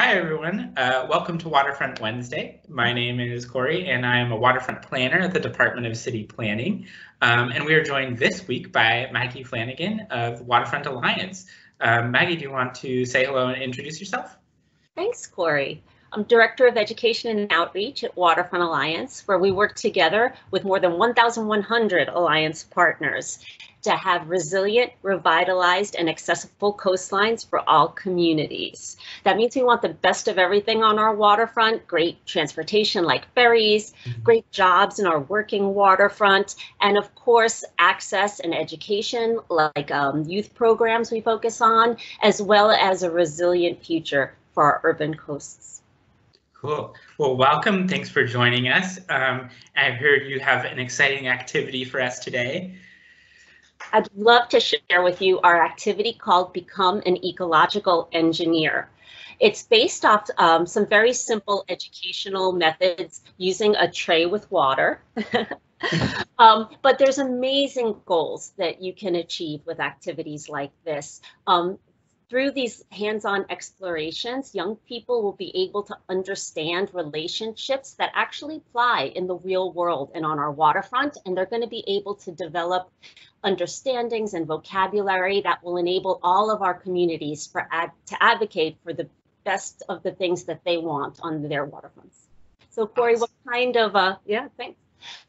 Hi, everyone. Uh, welcome to Waterfront Wednesday. My name is Corey, and I am a waterfront planner at the Department of City Planning. Um, and we are joined this week by Maggie Flanagan of Waterfront Alliance. Um, Maggie, do you want to say hello and introduce yourself? Thanks, Corey. I'm Director of Education and Outreach at Waterfront Alliance, where we work together with more than 1,100 Alliance partners to have resilient, revitalized, and accessible coastlines for all communities. That means we want the best of everything on our waterfront, great transportation like ferries, mm-hmm. great jobs in our working waterfront, and of course, access and education like um, youth programs we focus on, as well as a resilient future for our urban coasts. Cool. Well, welcome. Thanks for joining us. Um, I've heard you have an exciting activity for us today. I'd love to share with you our activity called Become an Ecological Engineer. It's based off um, some very simple educational methods using a tray with water. um, but there's amazing goals that you can achieve with activities like this. Um, through these hands-on explorations, young people will be able to understand relationships that actually apply in the real world and on our waterfront, and they're going to be able to develop understandings and vocabulary that will enable all of our communities for ad to advocate for the best of the things that they want on their waterfronts. So Corey, what kind of, uh, yeah, thanks.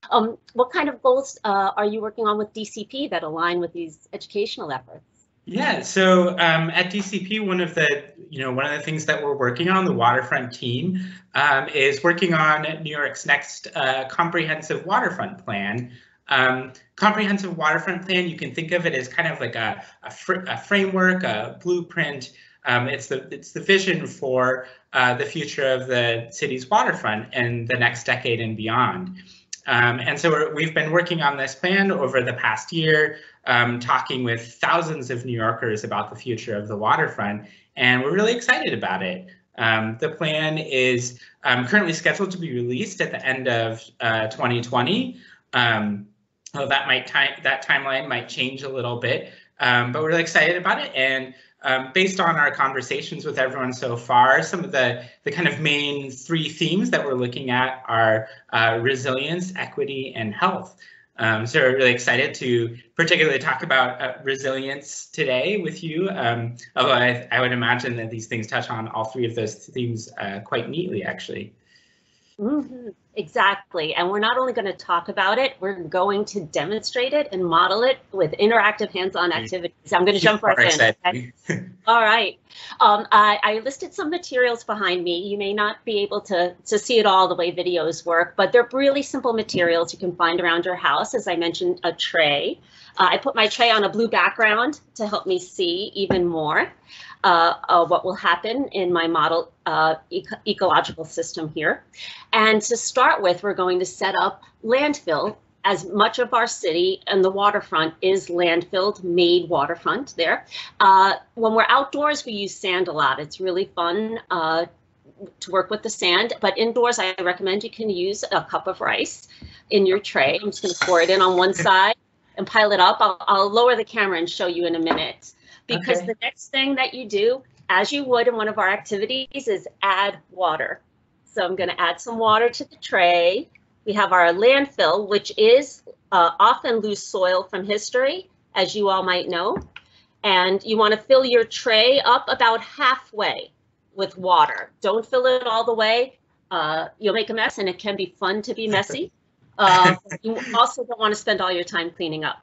Um, what kind of goals uh, are you working on with DCP that align with these educational efforts? Yeah, so um, at DCP, one of the you know one of the things that we're working on, the waterfront team, um, is working on New York's next uh, comprehensive waterfront plan. Um, comprehensive waterfront plan, you can think of it as kind of like a, a, fr a framework, a blueprint. Um, it's the it's the vision for uh, the future of the city's waterfront and the next decade and beyond. Um, and so we've been working on this plan over the past year, um, talking with thousands of New Yorkers about the future of the waterfront, and we're really excited about it. Um, the plan is um, currently scheduled to be released at the end of uh, 2020. Um, well, that might time that timeline might change a little bit, um, but we're really excited about it. And um, based on our conversations with everyone so far, some of the, the kind of main three themes that we're looking at are uh, resilience, equity, and health. Um, so we're really excited to particularly talk about uh, resilience today with you, um, although I, I, would imagine that these things touch on all three of those themes uh, quite neatly, actually. Mm -hmm. Exactly. And we're not only going to talk about it, we're going to demonstrate it and model it with interactive hands-on activities. I'm going to jump right in. Okay? All right. Um, I, I, listed some materials behind me. You may not be able to, to see it all the way videos work, but they're really simple materials you can find around your house. As I mentioned, a tray. Uh, I put my tray on a blue background to help me see even more uh, uh, what will happen in my model uh, eco ecological system here. And to start with, we're going to set up landfill as much of our city and the waterfront is landfilled, made waterfront there. Uh, when we're outdoors, we use sand a lot. It's really fun uh, to work with the sand, but indoors, I recommend you can use a cup of rice in your tray. I'm just gonna pour it in on one side and pile it up. I'll, I'll lower the camera and show you in a minute because okay. the next thing that you do, as you would in one of our activities, is add water. So I'm going to add some water to the tray. We have our landfill, which is uh, often loose soil from history, as you all might know. And you want to fill your tray up about halfway with water. Don't fill it all the way. Uh, you'll make a mess and it can be fun to be messy. Uh, you also don't want to spend all your time cleaning up.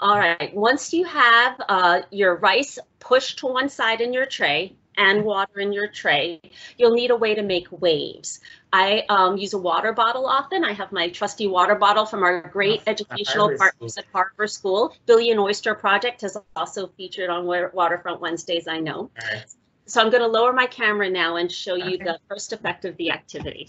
All right, once you have uh, your rice pushed to one side in your tray and water in your tray, you'll need a way to make waves. I um, use a water bottle often. I have my trusty water bottle from our great educational partners at Harbor School. Billion Oyster Project has also featured on Waterfront Wednesdays, I know. Right. So I'm going to lower my camera now and show you okay. the first effect of the activity.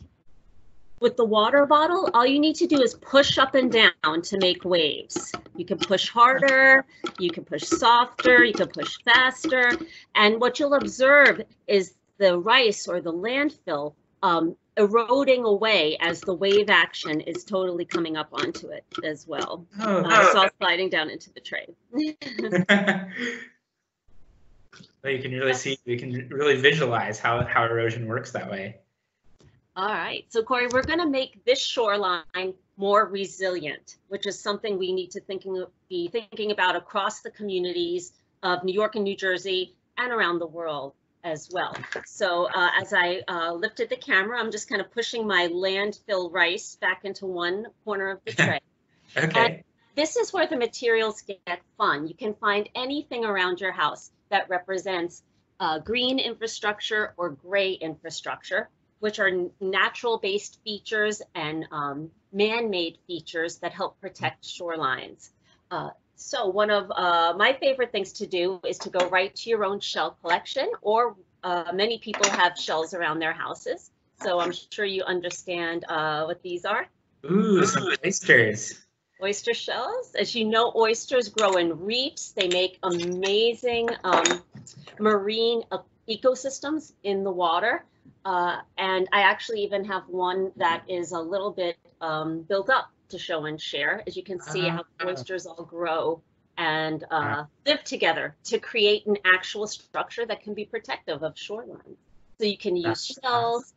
With the water bottle, all you need to do is push up and down to make waves. You can push harder, you can push softer, you can push faster. And what you'll observe is the rice or the landfill um, eroding away as the wave action is totally coming up onto it as well. Oh, uh, it's all sliding down into the tray. Well, you can really see, you can really visualize how, how erosion works that way. All right, so Corey, we're going to make this shoreline more resilient, which is something we need to thinking be thinking about across the communities of New York and New Jersey and around the world as well. So uh, as I uh, lifted the camera, I'm just kind of pushing my landfill rice back into one corner of the tray. okay. And this is where the materials get fun. You can find anything around your house that represents uh, green infrastructure or gray infrastructure, which are natural based features and um, man-made features that help protect shorelines. Uh, so one of uh, my favorite things to do is to go right to your own shell collection, or uh, many people have shells around their houses. So I'm sure you understand uh, what these are. Ooh, some oysters. Oyster shells. As you know, oysters grow in reefs. They make amazing um, marine ecosystems in the water. Uh, and I actually even have one that is a little bit um, built up to show and share. As you can see uh, how oysters all grow and uh, live together to create an actual structure that can be protective of shoreline. So you can use shells,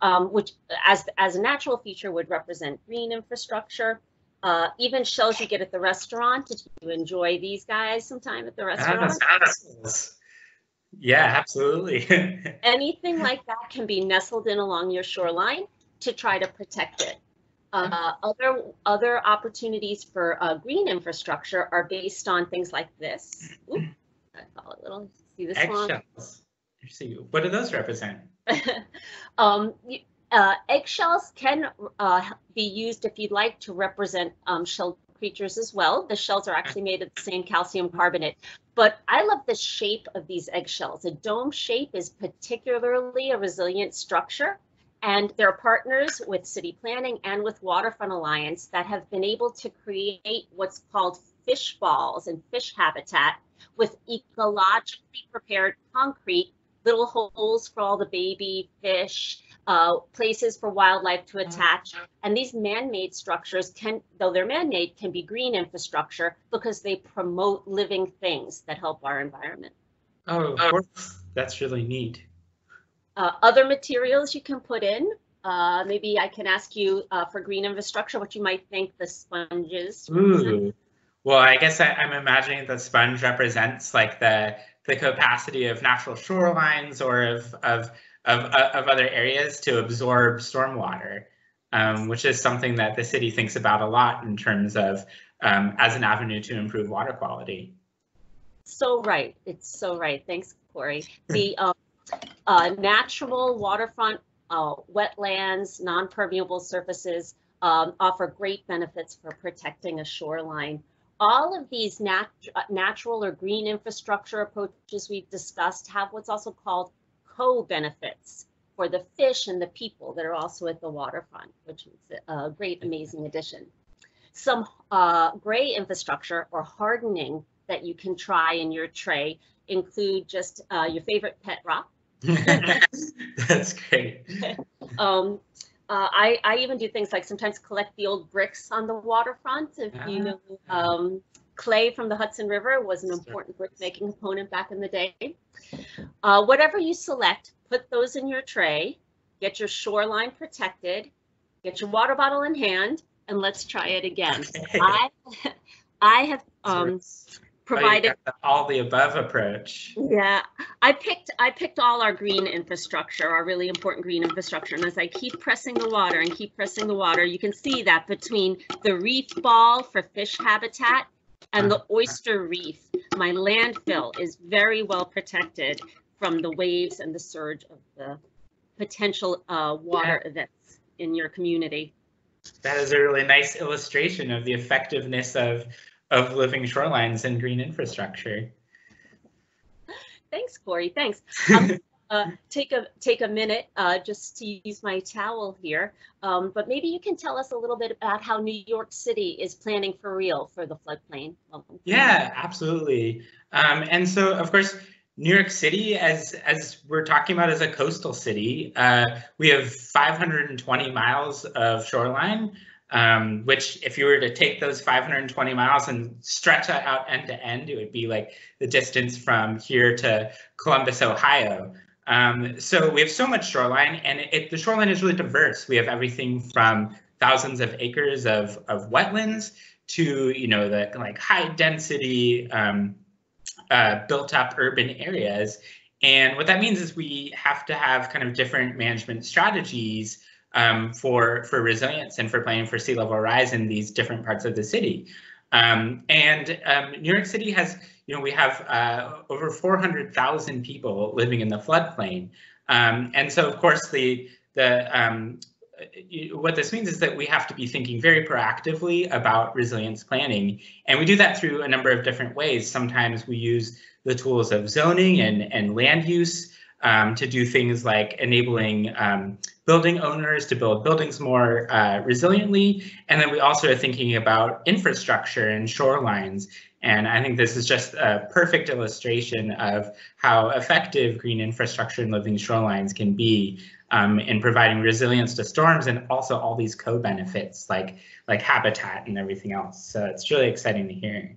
um, which as, as a natural feature would represent green infrastructure. Uh, even shells you get at the restaurant. Did you enjoy these guys sometime at the restaurant? Yeah, absolutely. Anything like that can be nestled in along your shoreline to try to protect it. Uh, other other opportunities for uh, green infrastructure are based on things like this. Ooh, I call it little. See this Eggshells. one? See, what do those represent? um, uh, eggshells can uh, be used if you'd like to represent um, shell creatures as well. The shells are actually made of the same calcium carbonate. But I love the shape of these eggshells. A dome shape is particularly a resilient structure and they're partners with city planning and with Waterfront Alliance that have been able to create what's called fish balls and fish habitat with ecologically prepared concrete, little holes for all the baby fish, uh, places for wildlife to attach. And these man-made structures can, though they're man-made, can be green infrastructure because they promote living things that help our environment. Oh, of course. That's really neat. Uh, other materials you can put in. Uh, maybe I can ask you uh, for green infrastructure what you might think the sponges. Ooh. Well, I guess I, I'm imagining the sponge represents like the the capacity of natural shorelines or of of of, of other areas to absorb stormwater, um, which is something that the city thinks about a lot in terms of um, as an avenue to improve water quality. So right, it's so right. Thanks, Corey. The um, uh, natural waterfront uh, wetlands, non-permeable surfaces um, offer great benefits for protecting a shoreline. All of these nat uh, natural or green infrastructure approaches we've discussed have what's also called co-benefits for the fish and the people that are also at the waterfront, which is a great, amazing addition. Some uh, gray infrastructure or hardening that you can try in your tray include just uh, your favorite pet rock, That's great. um, uh, I, I even do things like sometimes collect the old bricks on the waterfront. If you know, ah. um, clay from the Hudson River was an important brick making component back in the day. Uh, whatever you select, put those in your tray, get your shoreline protected, get your water bottle in hand, and let's try it again. I, I have um, provided oh, all the above approach. Yeah, I picked I picked all our green infrastructure, our really important green infrastructure. And as I keep pressing the water and keep pressing the water, you can see that between the reef ball for fish habitat and the oyster reef, my landfill is very well protected from the waves and the surge of the potential uh, water yeah. events in your community. That is a really nice illustration of the effectiveness of of living shorelines and green infrastructure. Thanks, Corey. Thanks. Um, uh, take a take a minute uh, just to use my towel here. Um, but maybe you can tell us a little bit about how New York City is planning for real for the floodplain. Yeah, absolutely. Um, and so, of course, New York City, as as we're talking about as a coastal city, uh, we have 520 miles of shoreline, um, which if you were to take those 520 miles and stretch that out end to end, it would be like the distance from here to Columbus, Ohio. Um, so we have so much shoreline and it, it, the shoreline is really diverse. We have everything from thousands of acres of, of wetlands to, you know, the like high density um, uh, built up urban areas. And what that means is we have to have kind of different management strategies um, for for resilience and for planning for sea level rise in these different parts of the city. Um, and um, New York City has, you know, we have uh, over 400,000 people living in the floodplain. Um, and so, of course, the the um, what this means is that we have to be thinking very proactively about resilience planning. And we do that through a number of different ways. Sometimes we use the tools of zoning and, and land use um, to do things like enabling um, building owners to build buildings more uh, resiliently. And then we also are thinking about infrastructure and shorelines. And I think this is just a perfect illustration of how effective green infrastructure and living shorelines can be um, in providing resilience to storms and also all these co-benefits like like habitat and everything else. So it's really exciting to hear.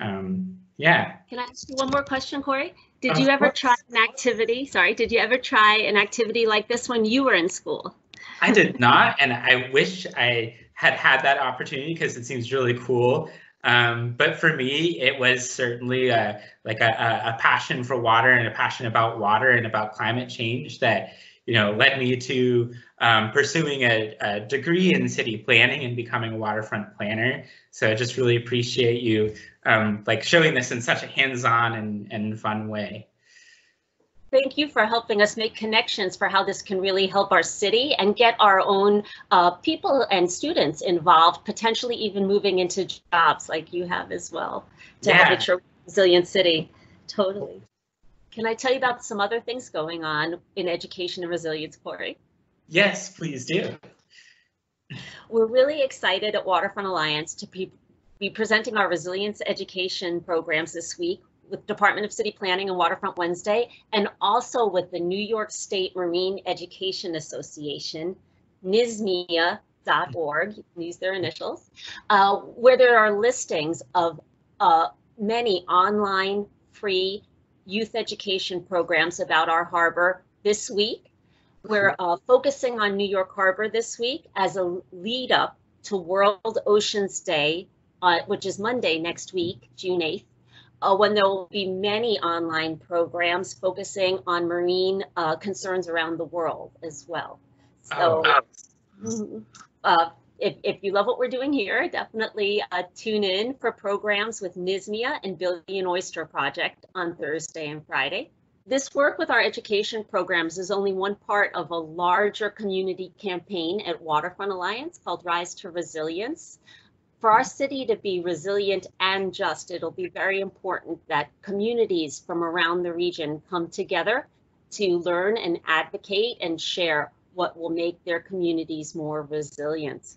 Um, yeah. Can I ask you one more question, Corey? Did you ever try an activity? Sorry, did you ever try an activity like this when you were in school? I did not, and I wish I had had that opportunity because it seems really cool. Um, but for me, it was certainly a, like a, a passion for water and a passion about water and about climate change that you know led me to um, pursuing a, a, degree in city planning and becoming a waterfront planner. So I just really appreciate you um, like showing this in such a hands-on and, and fun way. Thank you for helping us make connections for how this can really help our city and get our own uh, people and students involved, potentially even moving into jobs like you have as well to yeah. have a resilient city. Totally. Can I tell you about some other things going on in education and resilience, Corey? Yes, please do. We're really excited at Waterfront Alliance to be, be presenting our resilience education programs this week with Department of City Planning and Waterfront Wednesday, and also with the New York State Marine Education Association, NYSMEA.org, use their initials, uh, where there are listings of uh, many online free youth education programs about our harbor this week we're uh, focusing on New York Harbor this week as a lead up to World Oceans Day, uh, which is Monday next week, June 8th, uh, when there will be many online programs focusing on marine uh, concerns around the world as well. So, oh, wow. If, if you love what we're doing here, definitely uh, tune in for programs with NYSMEA and Billion Oyster Project on Thursday and Friday. This work with our education programs is only one part of a larger community campaign at Waterfront Alliance called Rise to Resilience. For our city to be resilient and just, it'll be very important that communities from around the region come together to learn and advocate and share what will make their communities more resilient.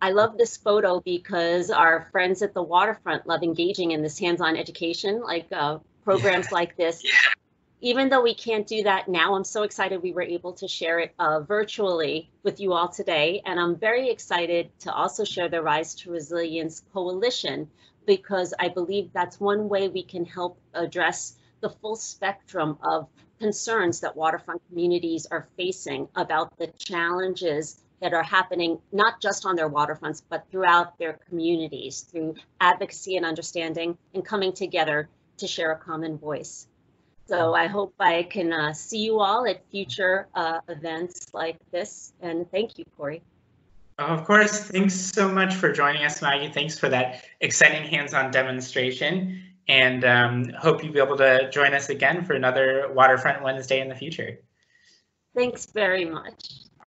I love this photo because our friends at the waterfront love engaging in this hands-on education, like uh, programs yeah. like this. Yeah even though we can't do that now, I'm so excited we were able to share it uh, virtually with you all today. And I'm very excited to also share the Rise to Resilience Coalition because I believe that's one way we can help address the full spectrum of concerns that waterfront communities are facing about the challenges that are happening not just on their waterfronts, but throughout their communities through advocacy and understanding and coming together to share a common voice. So I hope I can uh, see you all at future uh, events like this. And thank you, Corey. Of course. Thanks so much for joining us, Maggie. Thanks for that exciting hands-on demonstration. And um, hope you'll be able to join us again for another Waterfront Wednesday in the future. Thanks very much.